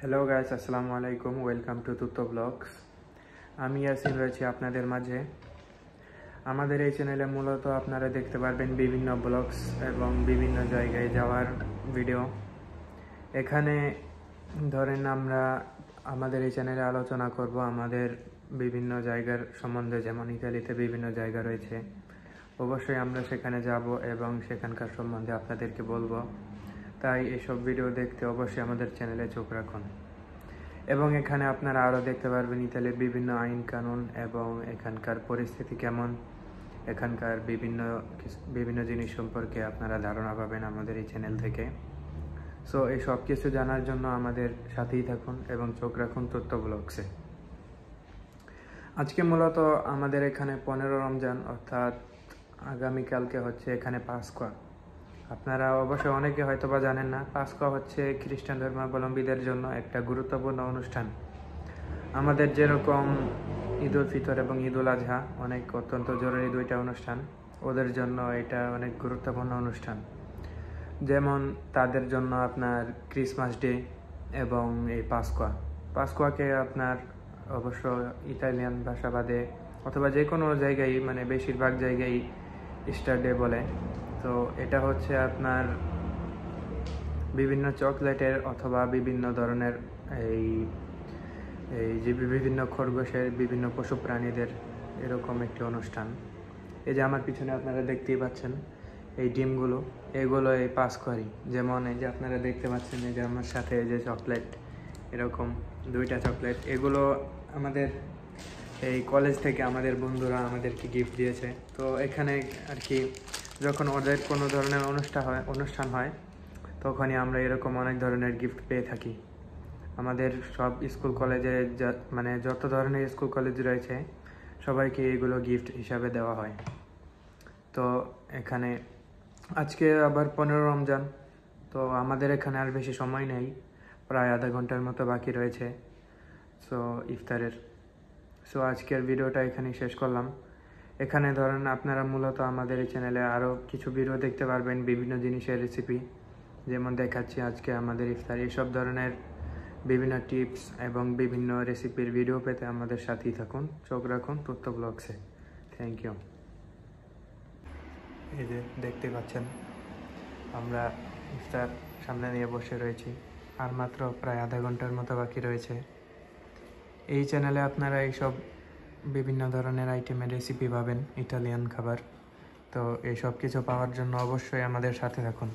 Hello guys আসসালামু আলাইকুম welcome to তুত্তো blogs আমি ইয়াসিন রয়েছি আপনাদের মাঝে। আমাদের এই চ্যানেলে মূলত আপনারা দেখতে পারবেন বিভিন্ন ব্লগস এবং বিভিন্ন জায়গায় যাওয়ার ভিডিও এখানে ধরেন আমরা আমাদের এই চ্যানেলে আলোচনা করব আমাদের বিভিন্ন জায়গার সম্বন্ধে, যেমন ইতালিতে বিভিন্ন জায়গা রয়েছে। অবশ্যই আমরা সেখানে যাব এবং সেখানকার সম্বন্ধে আপনাদেরকে বলব। তাই এসব ভিডিও দেখতে অবশ্যই আমাদের চ্যানেলে চোখ রাখুন। এবং এখানে আপনারা আরও দেখতে পারবেন ইতালির বিভিন্ন আইন কানুন এবং এখানকার পরিস্থিতি কেমন। এখানকার বিভিন্ন বিভিন্ন জিনিস সম্পর্কে আপনারা ধারণা পাবেন আমাদের এই চ্যানেল থেকে। সো এই সব কিছু জানার জন্য আমাদের সাথেই থাকুন এবং চোখ রাখুন তথ্য ব্লগসে। আজকে মূলত আমাদের এখানে পনেরো রমজান, অর্থাৎ আগামীকালকে হচ্ছে এখানে পাসকোয়া আপনারা অবশ্যই অনেকে হয়তো বা জানেন না পাসকোয়া হচ্ছে খ্রিস্টান ধর্মাবলম্বীদের জন্য একটা গুরুত্বপূর্ণ অনুষ্ঠান। আমাদের যেরকম ঈদ উল ফিতর এবং ঈদ উল আজহা অনেক অত্যন্ত জরুরি দুইটা অনুষ্ঠান, ওদের জন্য এটা অনেক গুরুত্বপূর্ণ অনুষ্ঠান। যেমন তাদের জন্য আপনার ক্রিসমাস ডে এবং এই পাসকোয়া। পাসকোয়াকে আপনার অবশ্য ইতালিয়ান ভাষা বাদে অথবা যে কোনো জায়গায় মানে বেশিরভাগ জায়গায় ইস্টার ডে বলে। তো এটা হচ্ছে আপনার বিভিন্ন চকলেটের অথবা বিভিন্ন ধরনের এই এই যে বিভিন্ন খরগোশের বিভিন্ন পশু প্রাণীদের এরকম একটি অনুষ্ঠান। এই যে আমার পিছনে আপনারা দেখতেই পাচ্ছেন এই ডিমগুলো, এগুলো এই পাসকোয়ারি যেমন এই যে আপনারা দেখতে পাচ্ছেন এই যে আমার সাথে এই যে চকলেট, এরকম দুইটা চকলেট। এগুলো আমাদের এই কলেজ থেকে আমাদের বন্ধুরা আমাদেরকে গিফট দিয়েছে। তো এখানে আর কি যখন ওদের কোনো ধরনের অনুষ্ঠান হয় অনুষ্ঠান হয়, তখনই আমরা এরকম অনেক ধরনের গিফট পেয়ে থাকি। আমাদের সব স্কুল কলেজে মানে যত ধরনের স্কুল কলেজ রয়েছে, সবাইকে এগুলো গিফট হিসাবে দেওয়া হয়। তো এখানে, আজকে আবার পনেরো রমজান, তো আমাদের এখানে আর বেশি সময় নেই, প্রায় আধা ঘণ্টার মতো বাকি রয়েছে সো ইফতারের। সো আজকের ভিডিওটা এখানেই শেষ করলাম। এখানে ধরেন আপনারা মূলত আমাদের এই চ্যানেলে আরও কিছু ভিডিও দেখতে পারবেন, বিভিন্ন জিনিসের রেসিপি যেমন দেখাচ্ছি আজকে আমাদের ইফতার। এইসব ধরনের বিভিন্ন টিপস এবং বিভিন্ন রেসিপির ভিডিও পেতে আমাদের সাথেই থাকুন। চোখ রাখুন তথ্য ব্লগসে থ্যাংক ইউ এই যে দেখতে পাচ্ছেন, আমরা ইফতার সামনে নিয়ে বসে রয়েছি। আর মাত্র প্রায় আধা ঘণ্টার মতো বাকি রয়েছে। এই চ্যানেলে আপনারা এইসব বিভিন্ন ধরনের আইটেমের রেসিপি পাবেন ইটালিয়ান খাবার। তো এই সব কিছু পাওয়ার জন্য অবশ্যই আমাদের সাথে থাকুন।